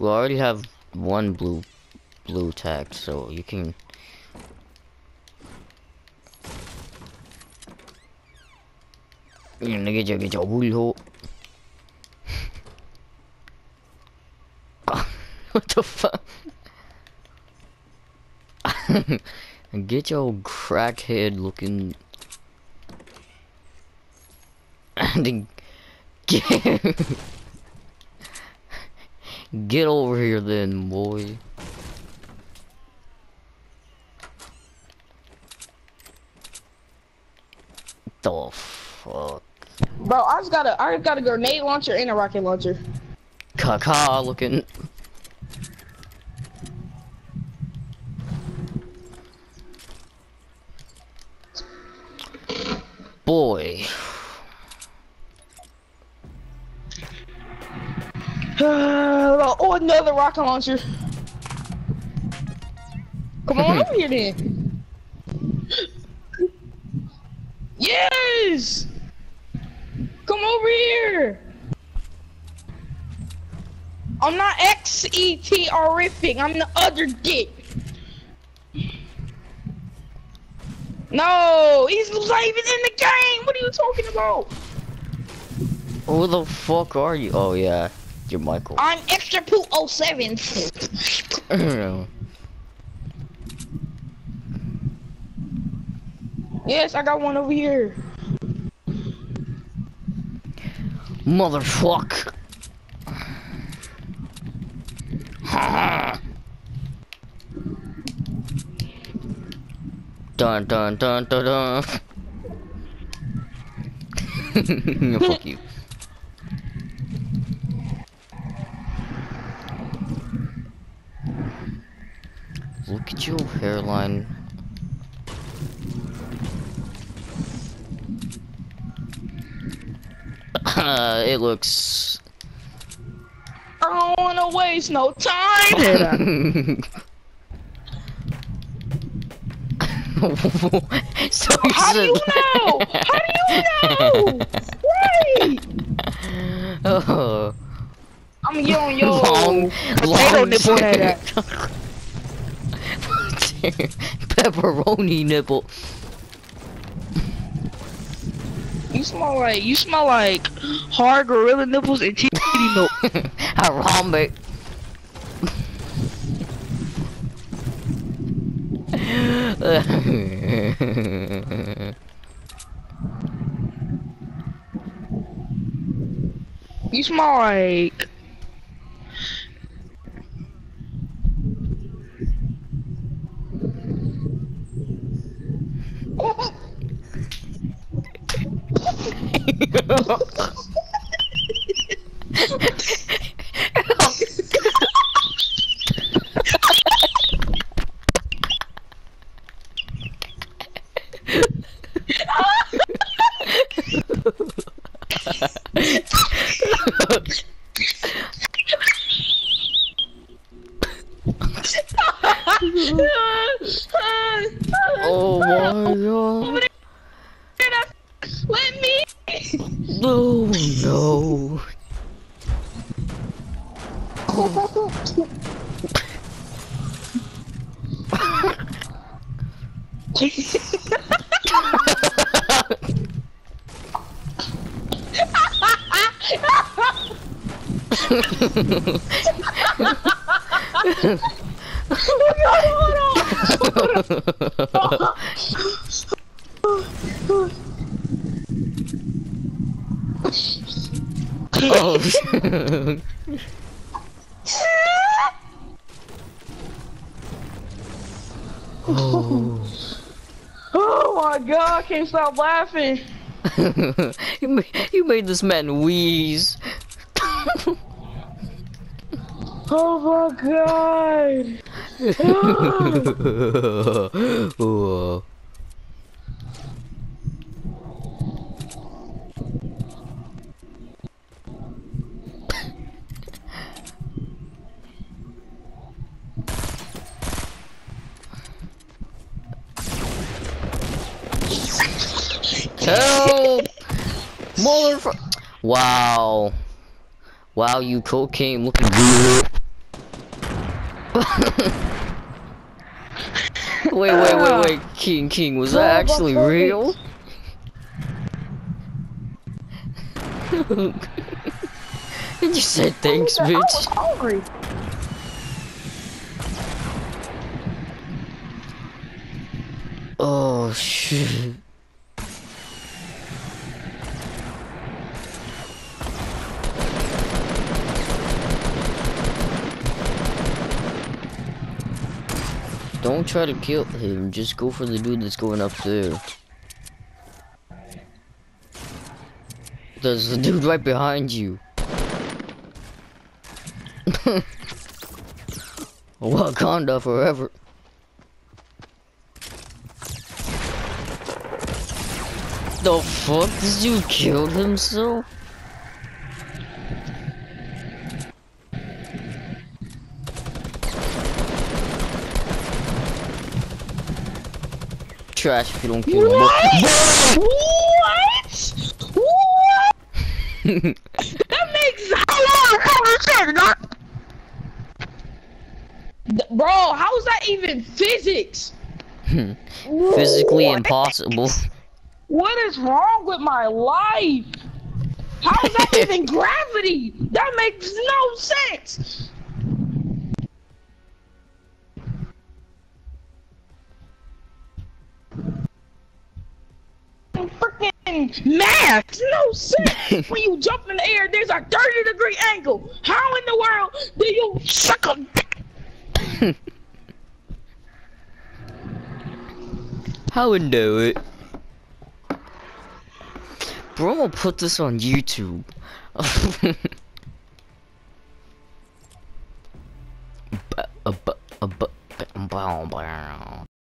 we already have one blue blue tag, so you can. Nigga, get your blue What the fuck? Get your crackhead looking. And get, get over here then, boy. The fuck? Bro, I just got a I got a grenade launcher and a rocket launcher. Caca looking. Boy. Another rocket launcher. Come on over here then. Yes! Come over here! I'm not XET horrific, I'm the other dick. No, he's not even in the game. What are you talking about? Who the fuck are you? Oh yeah, you're Michael. I'm extra poop 07. yes, I got one over here. Motherfuck. Dun dun dun dun dun. Fuck you. Look at your hairline. it looks. I don't wanna waste no time. so How do you know? How do you know? Wait. Oh. I'm yelling yo. Long, potato long nipple hair. that. Pepperoni nipple. You smell like you smell like hard gorilla nipples and titty milk. Harambe. You smell like oh my god. Oh no. oh. oh. Oh my god, I can't stop laughing. you, made, you made this man wheeze. Oh my god. Help! Motherfucker! Wow. Wow, you cocaine looking good. wait, wait, wait, wait, King, King, was that actually real? you said thanks, I was bitch. hungry. Oh shit. Don't try to kill him, just go for the dude that's going up there. There's the dude right behind you. Wakanda forever. The fuck? This dude killed himself? Trash if you don't kill him. What? what? What? That makes hold on, Bro, how's that even physics? Hmm. Physically What? impossible. What is wrong with my life? How is that even gravity? That makes no sense. Freaking math, no sense. when you jump in the air, there's a 30 degree angle. How in the world do you suck a dick? How would know it? Bro, will put this on YouTube. Ba- a bu- a bu- ba- bow- bow.